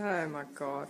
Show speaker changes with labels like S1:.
S1: Oh my god.